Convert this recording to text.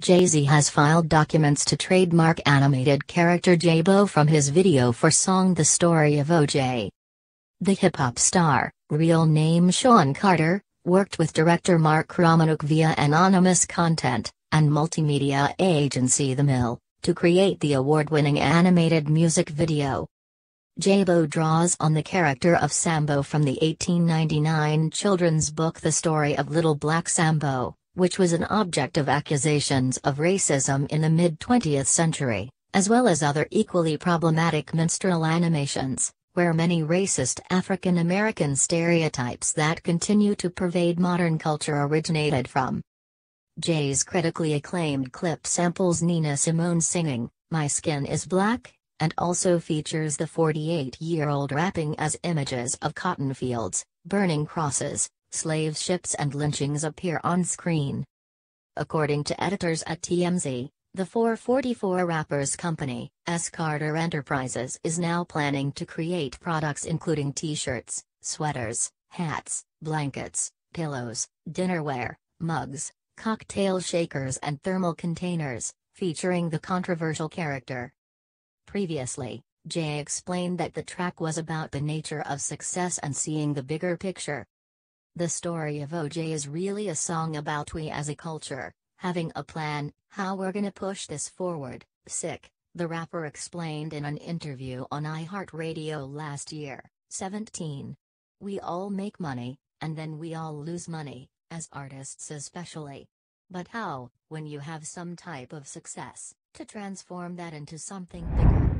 Jay-Z has filed documents to trademark animated character Jaybo from his video for song The Story of OJ. The hip-hop star, real name Sean Carter, worked with director Mark Romanek via Anonymous Content, and multimedia agency The Mill, to create the award-winning animated music video. Jaybo draws on the character of Sambo from the 1899 children's book The Story of Little Black Sambo, which was an object of accusations of racism in the mid-20th century, as well as other equally problematic minstrel animations, where many racist African American stereotypes that continue to pervade modern culture originated from. Jay's critically acclaimed clip samples Nina Simone singing, My Skin is Black, and also features the 48-year-old rapping as images of cotton fields, burning crosses, slave ships and lynchings appear on screen. According to editors at TMZ, the 444 Rappers Company, S. Carter Enterprises is now planning to create products including t-shirts, sweaters, hats, blankets, pillows, dinnerware, mugs, cocktail shakers and thermal containers, featuring the controversial character. Previously, Jay explained that the track was about the nature of success and seeing the bigger picture. The story of OJ is really a song about we as a culture, having a plan, how we're gonna push this forward, sick, the rapper explained in an interview on iHeartRadio last year, 17. We all make money, and then we all lose money, as artists especially. But how, when you have some type of success, to transform that into something bigger?